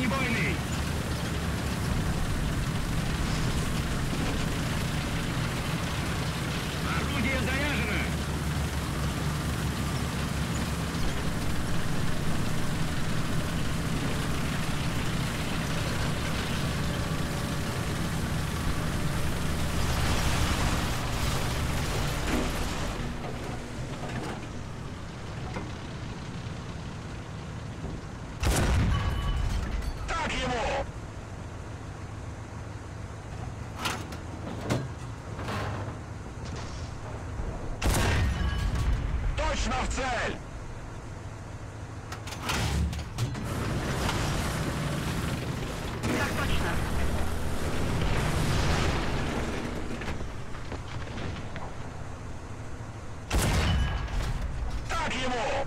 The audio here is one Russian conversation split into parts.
бронебойный! Точно в цель! Так точно. Так ему!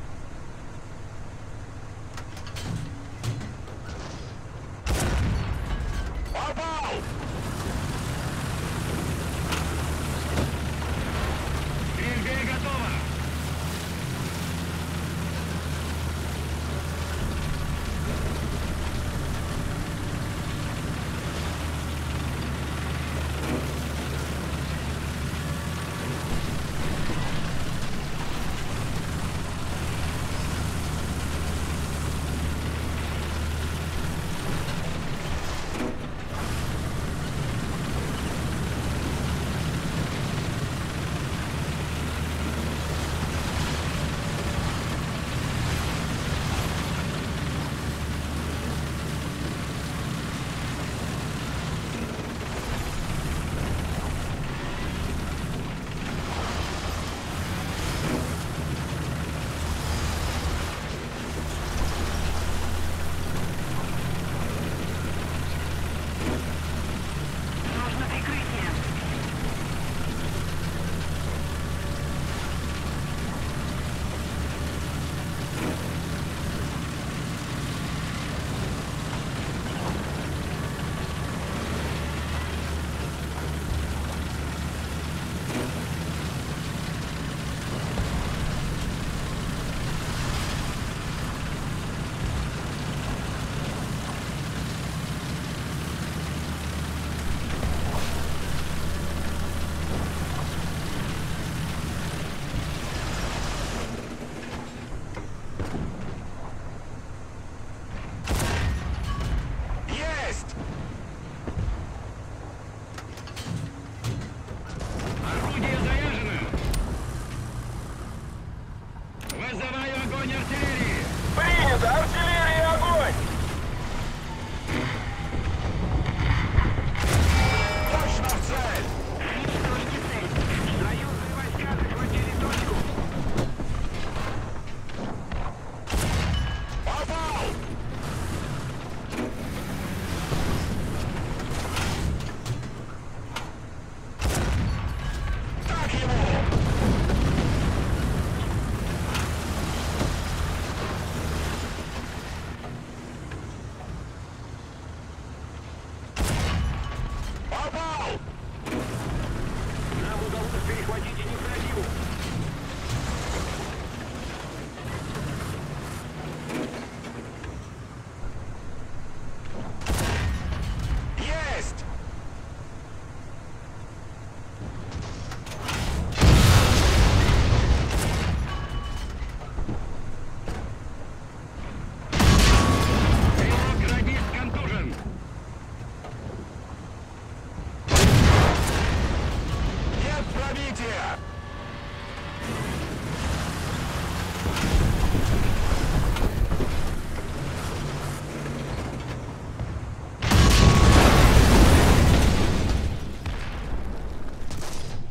Перехватите инициативу!